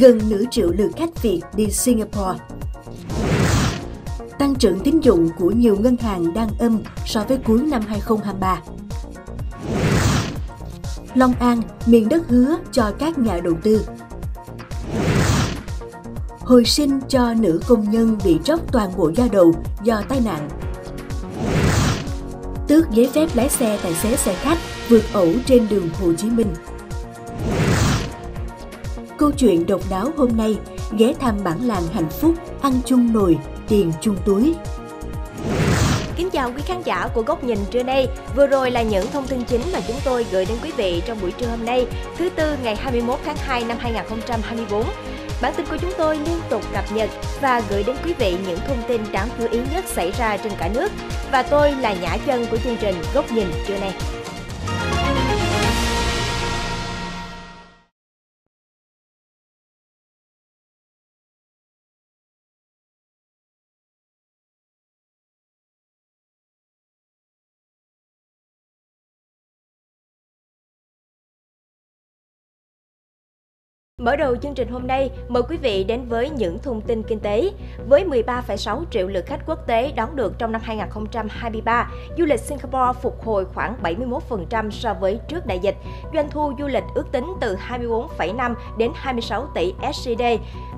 gần nửa triệu lượt khách Việt đi Singapore. Tăng trưởng tín dụng của nhiều ngân hàng đang âm so với cuối năm 2023. Long An, miền đất hứa cho các nhà đầu tư. Hồi sinh cho nữ công nhân bị tróc toàn bộ da đầu do tai nạn. Tước giấy phép lái xe tài xế xe khách vượt ẩu trên đường Hồ Chí Minh. Câu chuyện độc đáo hôm nay ghé thăm bản làng hạnh phúc, ăn chung nồi, tiền chung túi. Kính chào quý khán giả của Góc Nhìn trưa nay. Vừa rồi là những thông tin chính mà chúng tôi gửi đến quý vị trong buổi trưa hôm nay, thứ Tư ngày 21 tháng 2 năm 2024. Bản tin của chúng tôi liên tục cập nhật và gửi đến quý vị những thông tin đáng chú ý nhất xảy ra trên cả nước. Và tôi là Nhã Chân của chương trình Góc Nhìn trưa nay. Mở đầu chương trình hôm nay, mời quý vị đến với những thông tin kinh tế. Với 13,6 triệu lượt khách quốc tế đón được trong năm 2023, du lịch Singapore phục hồi khoảng 71% so với trước đại dịch. Doanh thu du lịch ước tính từ 24,5 đến 26 tỷ SGD.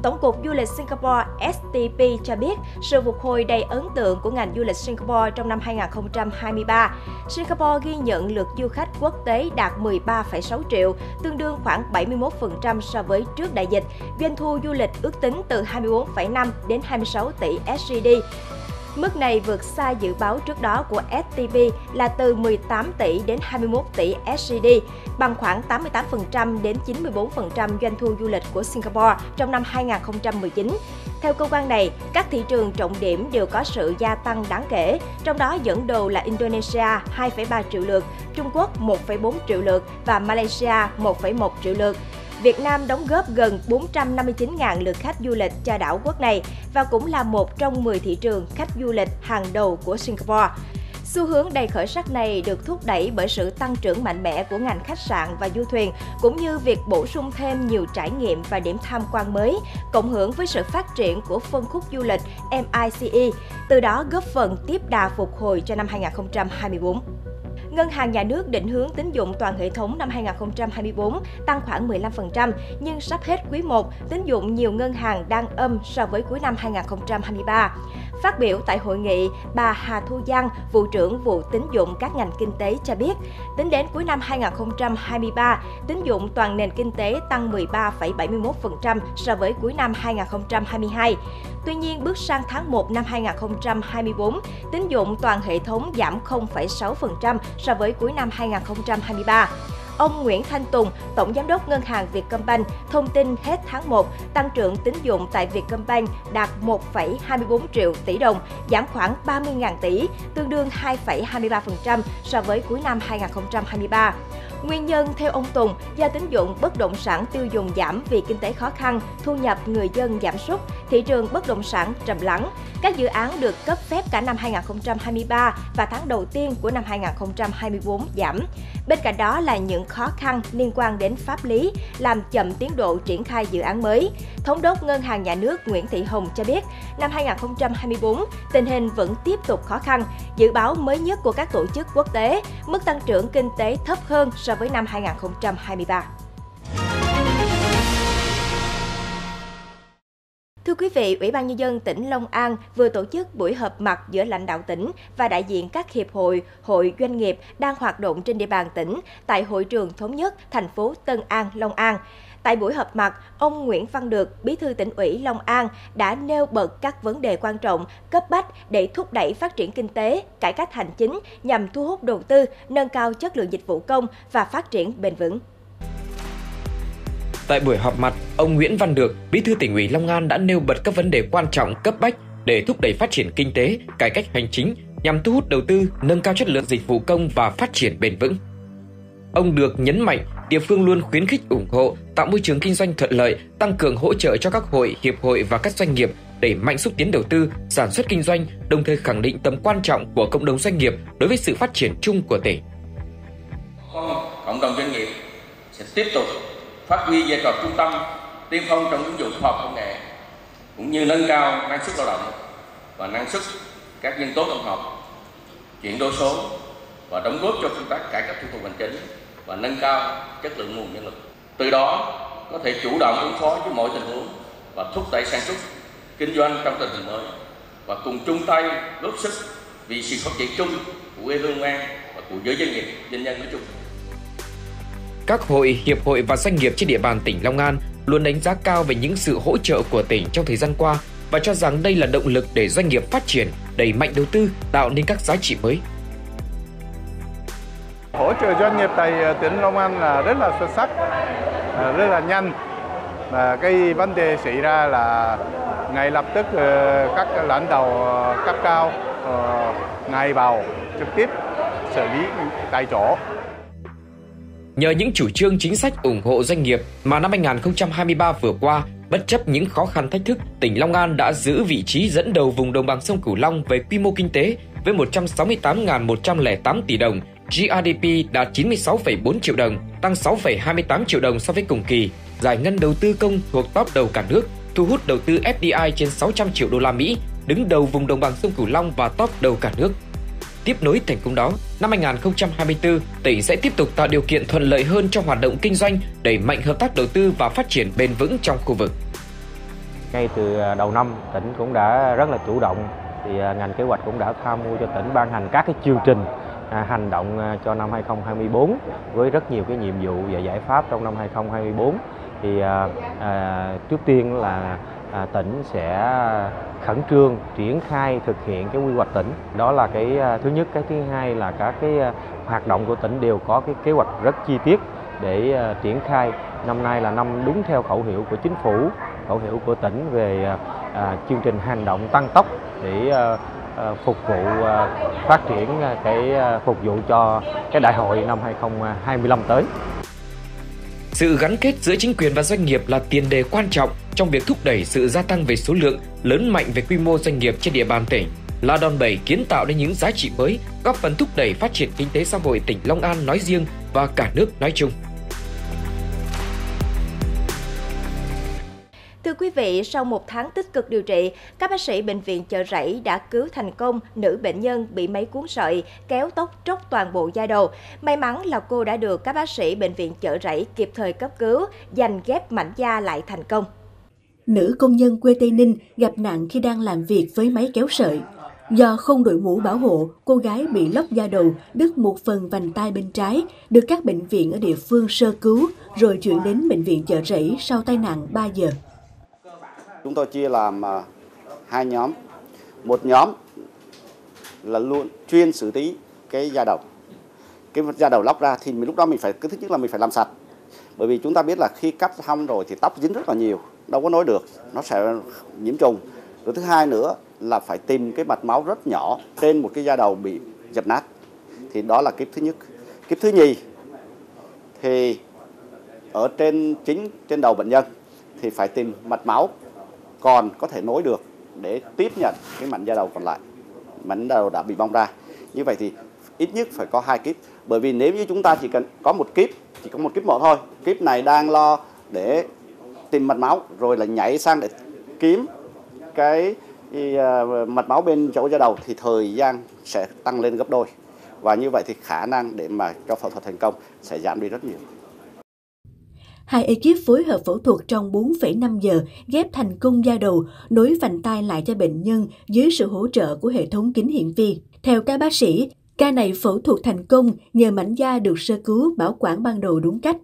Tổng cục Du lịch Singapore STP cho biết sự phục hồi đầy ấn tượng của ngành du lịch Singapore trong năm 2023. Singapore ghi nhận lượt du khách quốc tế đạt 13,6 triệu, tương đương khoảng 71% so với trước đại dịch. Doanh thu du lịch ước tính từ 24,5 đến 26 tỷ SGD. Mức này vượt xa dự báo trước đó của STB là từ 18 tỷ đến 21 tỷ SGD, bằng khoảng 88% đến 94% doanh thu du lịch của Singapore trong năm 2019. Theo cơ quan này, các thị trường trọng điểm đều có sự gia tăng đáng kể, trong đó dẫn đầu là Indonesia 2,3 triệu lượt, Trung Quốc 1,4 triệu lượt và Malaysia 1,1 triệu lượt. Việt Nam đóng góp gần 459.000 lượt khách du lịch cho đảo quốc này và cũng là một trong 10 thị trường khách du lịch hàng đầu của Singapore. Xu hướng đầy khởi sắc này được thúc đẩy bởi sự tăng trưởng mạnh mẽ của ngành khách sạn và du thuyền, cũng như việc bổ sung thêm nhiều trải nghiệm và điểm tham quan mới, cộng hưởng với sự phát triển của phân khúc du lịch MICE, từ đó góp phần tiếp đà phục hồi cho năm 2024. Ngân hàng Nhà nước định hướng tín dụng toàn hệ thống năm 2024 tăng khoảng 15%, nhưng sắp hết quý 1, tín dụng nhiều ngân hàng đang âm so với cuối năm 2023. Phát biểu tại hội nghị, bà Hà Thu Giang, vụ trưởng vụ tín dụng các ngành kinh tế cho biết, tính đến cuối năm 2023, tín dụng toàn nền kinh tế tăng 13,71% so với cuối năm 2022. Tuy nhiên, bước sang tháng 1 năm 2024, tín dụng toàn hệ thống giảm 0,6% so với cuối năm 2023. Ông Nguyễn Thanh Tùng, Tổng Giám đốc Ngân hàng Vietcombank, thông tin hết tháng 1, tăng trưởng tín dụng tại Vietcombank đạt 1,24 triệu tỷ đồng, giảm khoảng 30.000 tỷ, tương đương 2,23% so với cuối năm 2023. Nguyên nhân theo ông Tùng do tín dụng bất động sản tiêu dùng giảm vì kinh tế khó khăn, thu nhập người dân giảm sút, thị trường bất động sản trầm lắng. Các dự án được cấp phép cả năm 2023 và tháng đầu tiên của năm 2024 giảm. Bên cạnh đó là những khó khăn liên quan đến pháp lý, làm chậm tiến độ triển khai dự án mới. Thống đốc Ngân hàng Nhà nước Nguyễn Thị Hồng cho biết, năm 2024, tình hình vẫn tiếp tục khó khăn. Dự báo mới nhất của các tổ chức quốc tế, mức tăng trưởng kinh tế thấp hơn so với năm 2023. Thưa quý vị, Ủy ban Nhân dân tỉnh Long An vừa tổ chức buổi họp mặt giữa lãnh đạo tỉnh và đại diện các hiệp hội, hội doanh nghiệp đang hoạt động trên địa bàn tỉnh tại hội trường thống nhất thành phố Tân An, Long An. Tại buổi họp mặt, ông Nguyễn Văn Được, Bí thư tỉnh ủy Long An đã nêu bật các vấn đề quan trọng, cấp bách để thúc đẩy phát triển kinh tế, cải cách hành chính nhằm thu hút đầu tư, nâng cao chất lượng dịch vụ công và phát triển bền vững. Tại buổi họp mặt, ông Nguyễn Văn Được, Bí thư tỉnh ủy Long An đã nêu bật các vấn đề quan trọng cấp bách để thúc đẩy phát triển kinh tế, cải cách hành chính nhằm thu hút đầu tư, nâng cao chất lượng dịch vụ công và phát triển bền vững. Ông Được nhấn mạnh địa phương luôn khuyến khích ủng hộ, tạo môi trường kinh doanh thuận lợi, tăng cường hỗ trợ cho các hội, hiệp hội và các doanh nghiệp đẩy mạnh xúc tiến đầu tư, sản xuất kinh doanh, đồng thời khẳng định tầm quan trọng của cộng đồng doanh nghiệp đối với sự phát triển chung của tỉnh. Cộng đồng doanh nghiệp sẽ tiếp tục phát huy vai trò trung tâm tiên phong trong ứng dụng khoa học công nghệ cũng như nâng cao năng suất lao động và năng suất các nhân tố tổng hợp chuyển đổi số và đóng góp cho công tác cải cách thủ tục hành chính và nâng cao chất lượng nguồn nhân lực. Từ đó có thể chủ động ứng phó với mọi tình huống và thúc đẩy sản xuất, kinh doanh trong tình hình mới và cùng chung tay góp sức vì sự phát triển chung của quê hương An và của giới doanh nghiệp, doanh nhân nói chung. Các hội, hiệp hội và doanh nghiệp trên địa bàn tỉnh Long An luôn đánh giá cao về những sự hỗ trợ của tỉnh trong thời gian qua và cho rằng đây là động lực để doanh nghiệp phát triển, đẩy mạnh đầu tư, tạo nên các giá trị mới. Hỗ trợ doanh nghiệp tại ờ, tỉnh Long An là rất là xuất sắc, ờ, rất là nhanh. Và cái vấn đề xảy ra là ngay lập tức ờ, các lãnh đạo cấp cao ngay vào trực tiếp xử lý tại chỗ. Nhờ những chủ trương chính sách ủng hộ doanh nghiệp mà năm 2023 vừa qua, bất chấp những khó khăn thách thức, tỉnh Long An đã giữ vị trí dẫn đầu vùng đồng bằng sông Cửu Long về quy mô kinh tế với 168.108 tỷ đồng, GRDP đạt 96,4 triệu đồng, tăng 6,28 triệu đồng so với cùng kỳ, giải ngân đầu tư công thuộc top đầu cả nước, thu hút đầu tư FDI trên 600 triệu đô la Mỹ, đứng đầu vùng đồng bằng sông Cửu Long và top đầu cả nước. Tiếp nối thành công đó, năm 2024, tỉnh sẽ tiếp tục tạo điều kiện thuận lợi hơn cho hoạt động kinh doanh, đẩy mạnh hợp tác đầu tư và phát triển bền vững trong khu vực. Ngay từ à, đầu năm, tỉnh cũng đã rất là chủ động thì à, ngành kế hoạch cũng đã tham mưu cho tỉnh ban hành các cái chương trình À, hành động à, cho năm 2024 với rất nhiều cái nhiệm vụ và giải pháp trong năm 2024 thì à, à, trước tiên là à, tỉnh sẽ khẩn trương triển khai thực hiện cái quy hoạch tỉnh. Đó là cái à, thứ nhất. Cái thứ hai là các cái à, hoạt động của tỉnh đều có cái kế hoạch rất chi tiết để à, triển khai. Năm nay là năm đúng theo khẩu hiệu của chính phủ khẩu hiệu của tỉnh về à, à chương trình hành động tăng tốc để à, Ờ, phục vụ ờ, phát triển ờ, cái phục vụ cho cái đại hội năm 2025 tới. Sự gắn kết giữa chính quyền và doanh nghiệp là tiền đề quan trọng trong việc thúc đẩy sự gia tăng về số lượng, lớn mạnh về quy mô doanh nghiệp trên địa bàn tỉnh, là đòn bẩy kiến tạo nên những giá trị mới, góp phần thúc đẩy phát triển kinh tế xã hội tỉnh Long An nói riêng và cả nước nói chung. Quý vị, sau một tháng tích cực điều trị, các bác sĩ bệnh viện chợ rẫy đã cứu thành công nữ bệnh nhân bị máy cuốn sợi, kéo tóc tróc toàn bộ da đầu. May mắn là cô đã được các bác sĩ bệnh viện chợ rẫy kịp thời cấp cứu, dành ghép mảnh da lại thành công. Nữ công nhân quê Tây Ninh gặp nạn khi đang làm việc với máy kéo sợi. Do không đội mũ bảo hộ, cô gái bị lóc da đầu, đứt một phần vành tay bên trái, được các bệnh viện ở địa phương sơ cứu, rồi chuyển đến bệnh viện chợ rẫy sau tai nạn 3 giờ. Chúng tôi chia làm à, hai nhóm. Một nhóm là luôn chuyên xử lý cái da đầu. Cái da đầu lóc ra thì lúc đó mình phải cái thứ nhất là mình phải làm sạch. Bởi vì chúng ta biết là khi cắt xong rồi thì tóc dính rất là nhiều, đâu có nối được, nó sẽ nhiễm trùng. Rồi thứ hai nữa là phải tìm cái mạch máu rất nhỏ trên một cái da đầu bị dập nát. Thì đó là kiếp thứ nhất. Kiếp thứ nhì thì ở trên chính trên đầu bệnh nhân thì phải tìm mạch máu còn có thể nối được để tiếp nhận cái mảnh da đầu còn lại. Mảnh da đầu đã bị bong ra. Như vậy thì ít nhất phải có hai kíp. Bởi vì nếu như chúng ta chỉ cần có một kíp chỉ có một kíp mổ thôi kíp này đang lo để tìm mạch máu rồi là nhảy sang để kiếm cái uh, mạch máu bên chỗ da đầu thì thời gian sẽ tăng lên gấp đôi. Và như vậy thì khả năng để mà cho phẫu thuật thành công sẽ giảm đi rất nhiều. Hai ekip phối hợp phẫu thuật trong 4,5 giờ ghép thành công da đầu, nối vành tai lại cho bệnh nhân dưới sự hỗ trợ của hệ thống kính hiển vi. Theo các bác sĩ, ca này phẫu thuật thành công nhờ mảnh da được sơ cứu bảo quản ban đầu đúng cách.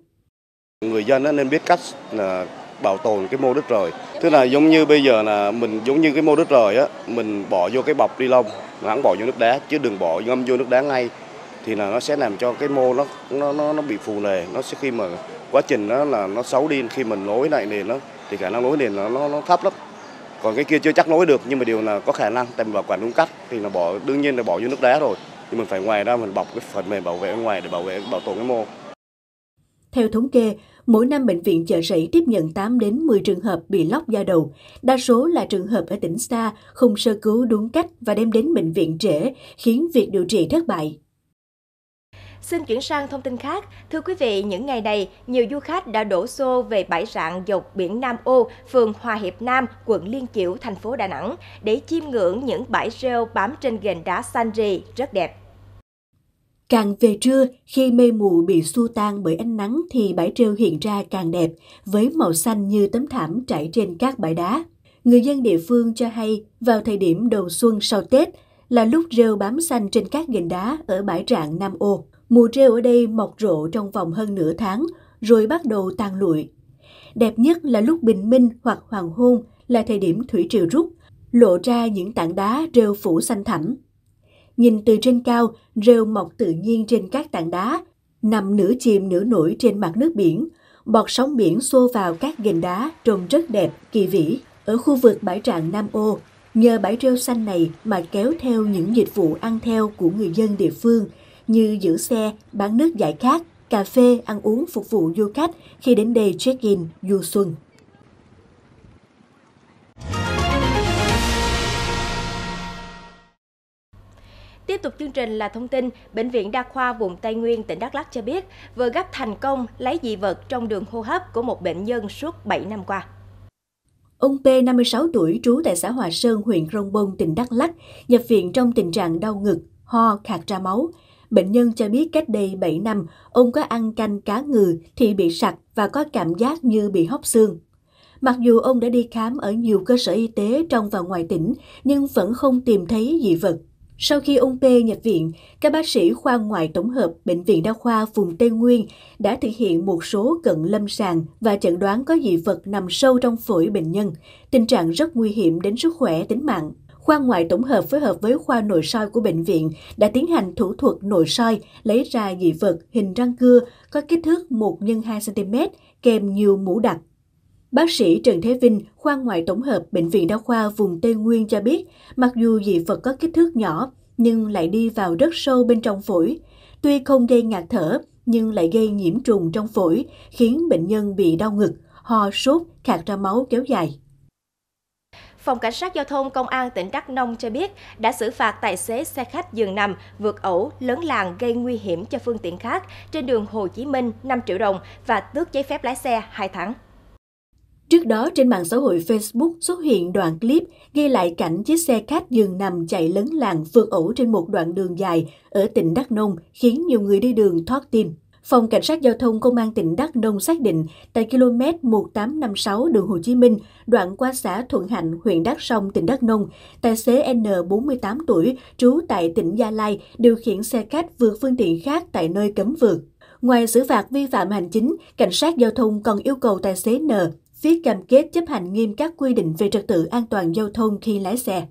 Người dân nên biết cách là bảo tồn cái mô đất rời. Tức là giống như bây giờ là mình giống như cái mô đất rời á, mình bỏ vô cái bọc ni lông, hãng bỏ vô nước đá chứ đừng bỏ ngâm vô nước đá ngay thì là nó sẽ làm cho cái mô nó nó nó, nó bị phù nề, nó sẽ khi mà quá trình nó là nó xấu đi khi mình nối lại nền nó thì khả năng nối nền nó nó, nó thấp lắm còn cái kia chưa chắc nối được nhưng mà điều là có khả năng tại mình bảo quản đúng cách thì là bỏ đương nhiên là bỏ vô nước đá rồi nhưng mình phải ngoài ra mình bọc cái phần mềm bảo vệ ở ngoài để bảo vệ bảo tồn cái mô theo thống kê, mỗi năm bệnh viện chợ rẫy tiếp nhận 8 đến 10 trường hợp bị lóc da đầu. Đa số là trường hợp ở tỉnh xa, không sơ cứu đúng cách và đem đến bệnh viện trễ, khiến việc điều trị thất bại. Xin chuyển sang thông tin khác. Thưa quý vị, những ngày này, nhiều du khách đã đổ xô về bãi rạng dọc biển Nam Ô, phường Hòa Hiệp Nam, quận Liên Chiểu, thành phố Đà Nẵng để chiêm ngưỡng những bãi rêu bám trên ghềnh đá xanh rì rất đẹp. Càng về trưa, khi mây mù bị xua tan bởi ánh nắng thì bãi rêu hiện ra càng đẹp, với màu xanh như tấm thảm trải trên các bãi đá. Người dân địa phương cho hay vào thời điểm đầu xuân sau Tết là lúc rêu bám xanh trên các ghềnh đá ở bãi rạng Nam Ô. Mùa rêu ở đây mọc rộ trong vòng hơn nửa tháng, rồi bắt đầu tàn lụi. Đẹp nhất là lúc bình minh hoặc hoàng hôn là thời điểm thủy triều rút, lộ ra những tảng đá rêu phủ xanh thẳm. Nhìn từ trên cao, rêu mọc tự nhiên trên các tảng đá, nằm nửa chìm nửa nổi trên mặt nước biển. Bọt sóng biển xô vào các ghềnh đá trông rất đẹp, kỳ vĩ. Ở khu vực bãi tràng Nam Ô, nhờ bãi rêu xanh này mà kéo theo những dịch vụ ăn theo của người dân địa phương như giữ xe, bán nước giải khát, cà phê, ăn uống phục vụ du khách khi đến đây check-in du xuân. Tiếp tục chương trình là thông tin, Bệnh viện Đa khoa vùng Tây Nguyên, tỉnh Đắk Lắk cho biết vừa gấp thành công lấy dị vật trong đường hô hấp của một bệnh nhân suốt 7 năm qua. Ông P, 56 tuổi, trú tại xã Hòa Sơn, huyện Rông Bông, tỉnh Đắk Lắk, nhập viện trong tình trạng đau ngực, ho, khạc ra máu. Bệnh nhân cho biết cách đây 7 năm, ông có ăn canh cá ngừ thì bị sặc và có cảm giác như bị hóc xương. Mặc dù ông đã đi khám ở nhiều cơ sở y tế trong và ngoài tỉnh, nhưng vẫn không tìm thấy dị vật. Sau khi ông P nhập viện, các bác sĩ khoa ngoại tổng hợp Bệnh viện Đa khoa vùng Tây Nguyên đã thực hiện một số cận lâm sàng và chẩn đoán có dị vật nằm sâu trong phổi bệnh nhân, tình trạng rất nguy hiểm đến sức khỏe tính mạng. Khoa ngoại tổng hợp phối hợp với khoa nội soi của bệnh viện đã tiến hành thủ thuật nội soi lấy ra dị vật hình răng cưa có kích thước 1 x 2 cm kèm nhiều mũ đặc. Bác sĩ Trần Thế Vinh, khoa ngoại tổng hợp Bệnh viện Đa khoa vùng Tây Nguyên cho biết, mặc dù dị vật có kích thước nhỏ, nhưng lại đi vào rất sâu bên trong phổi. Tuy không gây ngạt thở, nhưng lại gây nhiễm trùng trong phổi, khiến bệnh nhân bị đau ngực, ho sốt, khạc ra máu kéo dài. Phòng Cảnh sát Giao thông Công an tỉnh Đắk Nông cho biết đã xử phạt tài xế xe khách dừng nằm, vượt ẩu, lớn làng gây nguy hiểm cho phương tiện khác trên đường Hồ Chí Minh 5 triệu đồng và tước giấy phép lái xe 2 tháng. Trước đó, trên mạng xã hội Facebook xuất hiện đoạn clip ghi lại cảnh chiếc xe khách dừng nằm chạy lấn làng vượt ẩu trên một đoạn đường dài ở tỉnh Đắk Nông, khiến nhiều người đi đường thoát tim. Phòng Cảnh sát Giao thông Công an tỉnh Đắk Nông xác định tại km 1856 đường Hồ Chí Minh, đoạn qua xã Thuận Hạnh, huyện Đắk Sông, tỉnh Đắk Nông, tài xế N 48 tuổi, trú tại tỉnh Gia Lai, điều khiển xe khách vượt phương tiện khác tại nơi cấm vượt. Ngoài xử phạt vi phạm hành chính, cảnh sát giao thông còn yêu cầu tài xế N viết cam kết chấp hành nghiêm các quy định về trật tự an toàn giao thông khi lái xe.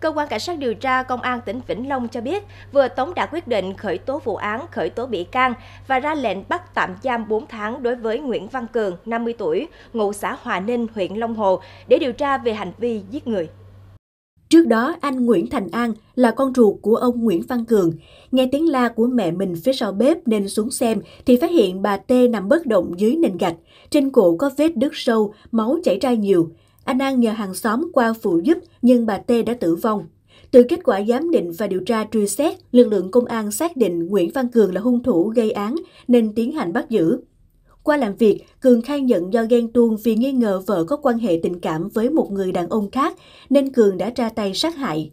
Cơ quan Cảnh sát điều tra Công an tỉnh Vĩnh Long cho biết vừa tống đạt quyết định khởi tố vụ án, khởi tố bị can và ra lệnh bắt tạm giam 4 tháng đối với Nguyễn Văn Cường, 50 tuổi, ngụ xã Hòa Ninh, huyện Long Hồ để điều tra về hành vi giết người. Trước đó, anh Nguyễn Thành An là con ruột của ông Nguyễn Văn Cường. Nghe tiếng la của mẹ mình phía sau bếp nên xuống xem thì phát hiện bà T nằm bất động dưới nền gạch. Trên cổ có vết đứt sâu, máu chảy ra nhiều. Anh An nhờ hàng xóm qua phụ giúp nhưng bà T đã tử vong. Từ kết quả giám định và điều tra truy xét, lực lượng công an xác định Nguyễn Văn Cường là hung thủ gây án nên tiến hành bắt giữ. Qua làm việc, Cường khai nhận do ghen tuông vì nghi ngờ vợ có quan hệ tình cảm với một người đàn ông khác, nên Cường đã ra tay sát hại.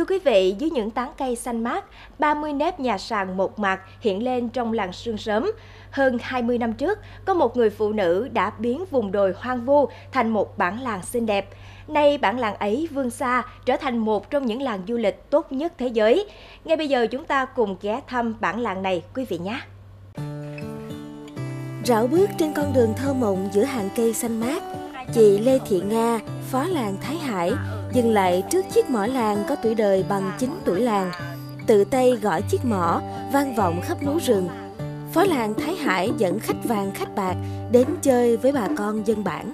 Thưa quý vị, dưới những tán cây xanh mát, 30 nếp nhà sàn một mặt hiện lên trong làng sương sớm. Hơn 20 năm trước, có một người phụ nữ đã biến vùng đồi hoang vu thành một bản làng xinh đẹp. Nay bản làng ấy vươn xa, trở thành một trong những làng du lịch tốt nhất thế giới. Ngay bây giờ chúng ta cùng ghé thăm bản làng này quý vị nhé. Rảo bước trên con đường thơ mộng giữa hàng cây xanh mát, chị Lê Thị Nga, phó làng Thái Hải, dừng lại trước chiếc mỏ làng có tuổi đời bằng chính tuổi làng, tự tay gõ chiếc mỏ, vang vọng khắp núi rừng. Phó làng Thái Hải dẫn khách vàng khách bạc đến chơi với bà con dân bản.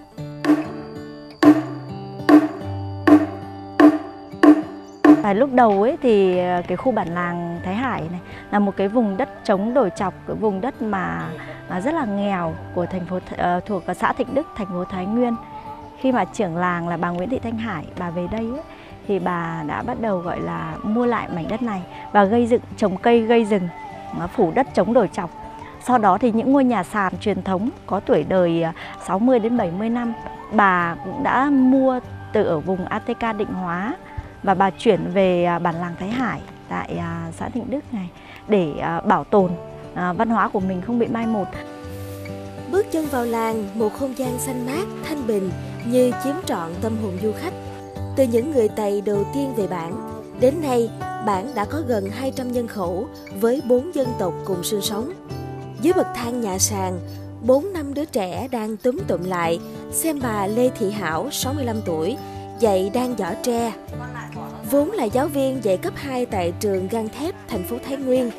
Và lúc đầu ấy thì à, cái khu bản làng Thái Hải này là một cái vùng đất trống đồi chọc, cái vùng đất mà, mà rất là nghèo của thành phố à, thuộc à, xã Thịnh Đức, thành phố Thái Nguyên. Khi mà trưởng làng là bà Nguyễn Thị Thanh Hải, bà về đây ấy, thì bà đã bắt đầu gọi là mua lại mảnh đất này và gây dựng trồng cây gây rừng, phủ đất chống đổi chọc. Sau đó thì những ngôi nhà sàn truyền thống có tuổi đời à, 60 đến 70 năm, bà cũng đã mua từ ở vùng ATK Định Hóa và bà chuyển về à, bản làng Thái Hải tại à, xã Thịnh Đức này để bảo tồn văn hóa của mình không bị mai một. Bước chân vào làng, một không gian xanh mát, thanh bình như chiếm trọn tâm hồn du khách. Từ những người Tây đầu tiên về bản, đến nay bản đã có gần 200 nhân khẩu với bốn dân tộc cùng sinh sống. Dưới bậc thang nhà sàn, bốn năm đứa trẻ đang túm tụm lại xem bà Lê Thị Hảo, 65 tuổi, dạy đang giỏ tre. Vốn là giáo viên dạy cấp 2 tại trường Gan thép thành phố Thái Nguyên.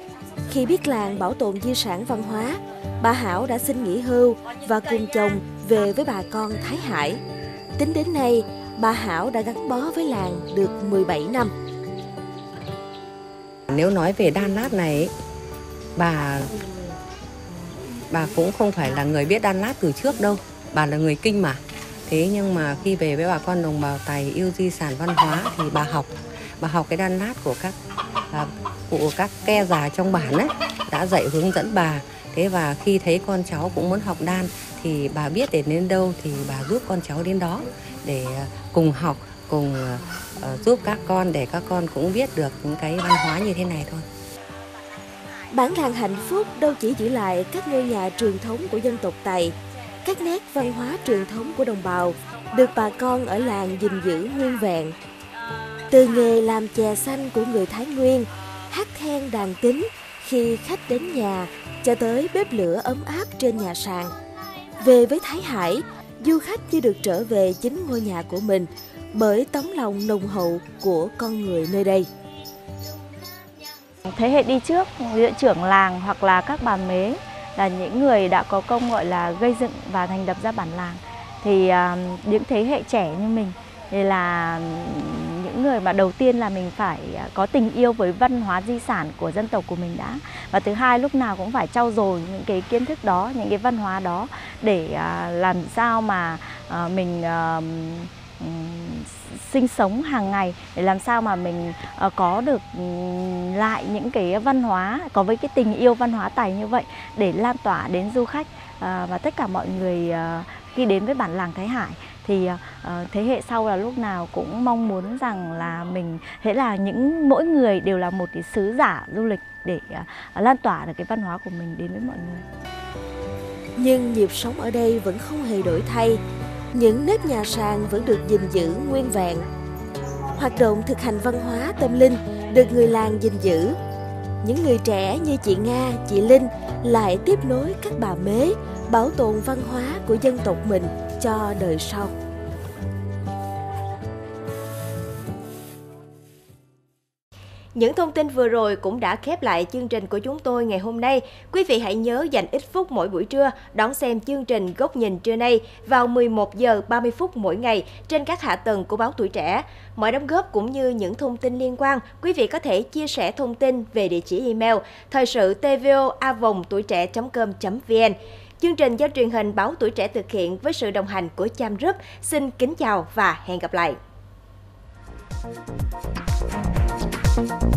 Khi biết làng bảo tồn di sản văn hóa, bà Hảo đã xin nghỉ hưu và cùng chồng về với bà con Thái Hải. Tính đến nay, bà Hảo đã gắn bó với làng được 17 năm. Nếu nói về đan lát này, bà bà cũng không phải là người biết đan lát từ trước đâu, bà là người kinh mà. Thế nhưng mà khi về với bà con đồng bào tài yêu di sản văn hóa thì bà học bà học cái đan lát của các à, của các ke già trong bản ấy đã dạy hướng dẫn bà. Thế và khi thấy con cháu cũng muốn học đan thì bà biết để đến đâu thì bà giúp con cháu đến đó để ờ, cùng học cùng uh, giúp các con để các con cũng biết được những cái văn hóa như thế này thôi Bản làng hạnh phúc đâu chỉ giữ lại các ngôi nhà truyền thống của dân tộc Tày các nét văn hóa truyền thống của đồng bào được bà con ở làng gìn giữ nguyên vẹn. Từ nghề làm chè xanh của người Thái Nguyên, hát then đàn tính khi khách đến nhà cho tới bếp lửa ấm áp trên nhà sàn. Về với Thái Hải, du khách như được trở về chính ngôi nhà của mình bởi tấm lòng nồng hậu của con người nơi đây. Thế hệ đi trước, viện trưởng làng hoặc là các bà mế là những người đã có công gọi là gây dựng và thành lập ra bản làng thì uh, những thế hệ trẻ như mình thì là người mà đầu tiên là mình phải à, có tình yêu với văn hóa di sản của dân tộc của mình đã. Và thứ hai, lúc nào cũng phải trau dồi những cái kiến thức đó, những cái văn hóa đó để à, làm sao mà à, mình sinh sống hàng ngày, để làm sao mà mình có được lại những cái văn hóa, có với cái tình yêu văn hóa tài như vậy để lan tỏa đến du khách và tất cả mọi người khi đến với bản làng Thái Hải thì uh, thế hệ sau là lúc nào cũng mong muốn rằng là mình thế là những mỗi người đều là một cái sứ giả du lịch để uh, lan tỏa được cái văn hóa của mình đến với mọi người. Nhưng nhịp sống ở đây vẫn không hề đổi thay những nếp nhà sàn vẫn được gìn giữ nguyên vẹn. Hoạt động thực hành văn hóa tâm linh được người làng gìn giữ. Những người trẻ như chị Nga, chị Linh lại tiếp nối các bà mế, bảo tồn văn hóa của dân tộc mình cho đời sau. Những thông tin vừa rồi cũng đã khép lại chương trình của chúng tôi ngày hôm nay. Quý vị hãy nhớ dành ít phút mỗi buổi trưa đón xem chương trình Góc nhìn trưa nay vào 11 giờ 30 phút mỗi ngày trên các hạ tầng của báo Tuổi Trẻ. Mọi đóng góp cũng như những thông tin liên quan, quý vị có thể chia sẻ thông tin về địa chỉ email thời sự tvoavongtuitre.com.vn. Chương trình do truyền hình báo Tuổi Trẻ thực hiện với sự đồng hành của Cham Group. Xin kính chào và hẹn gặp lại. Thank you